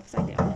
upside down.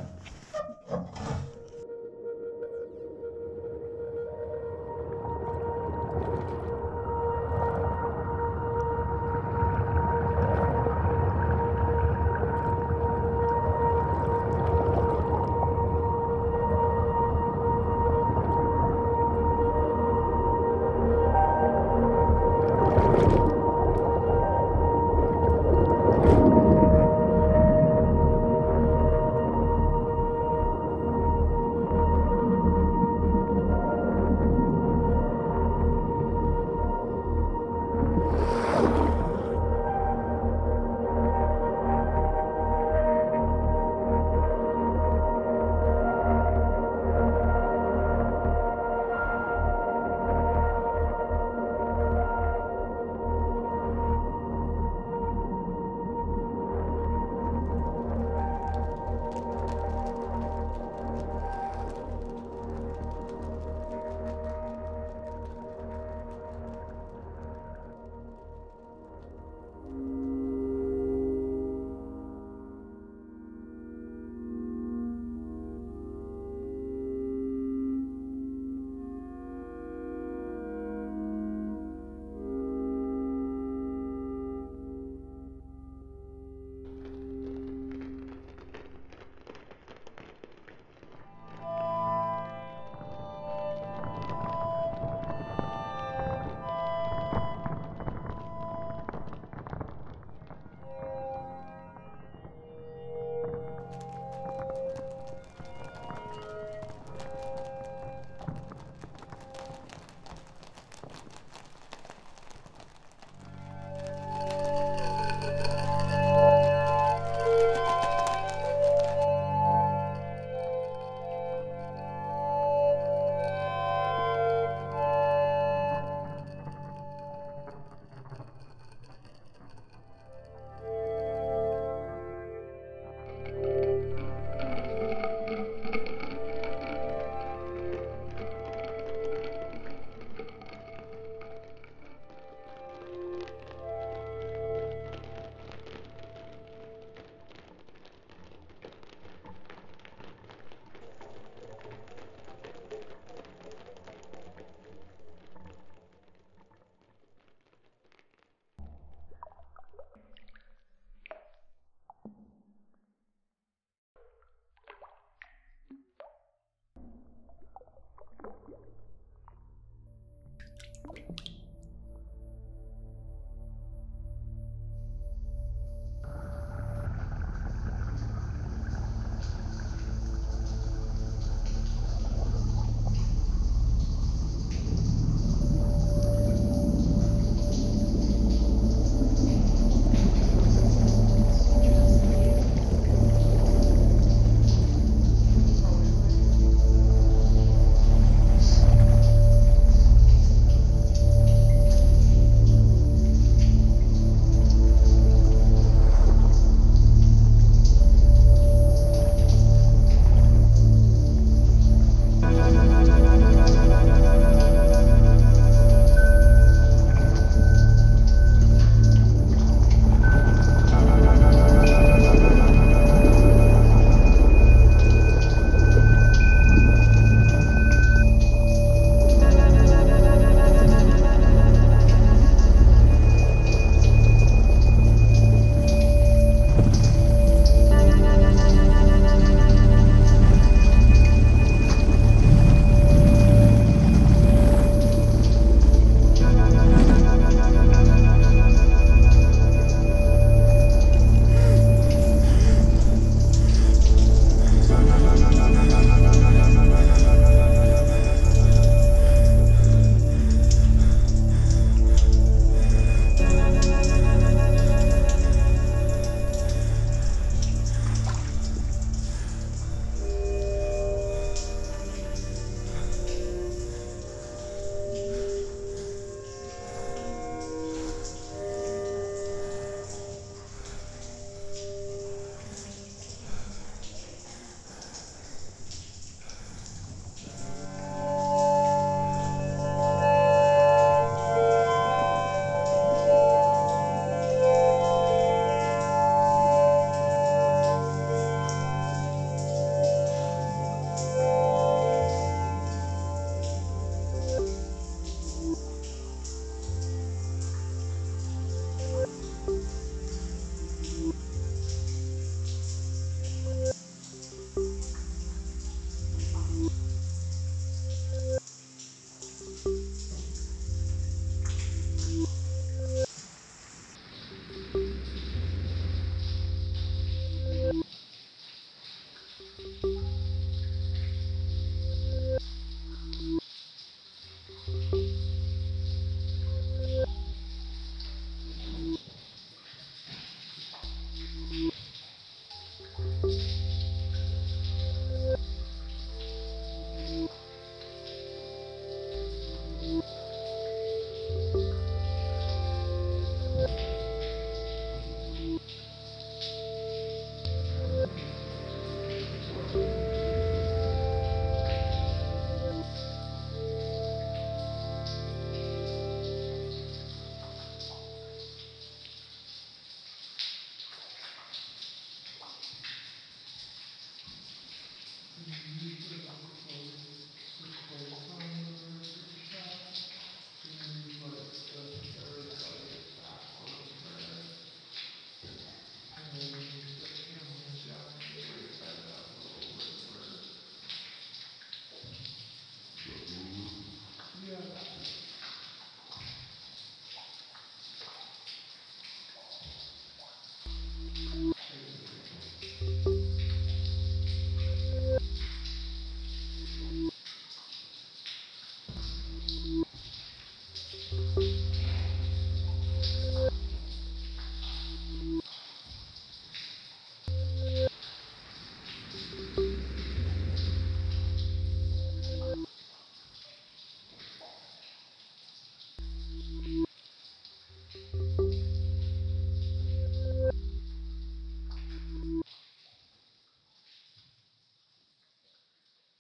you, you, you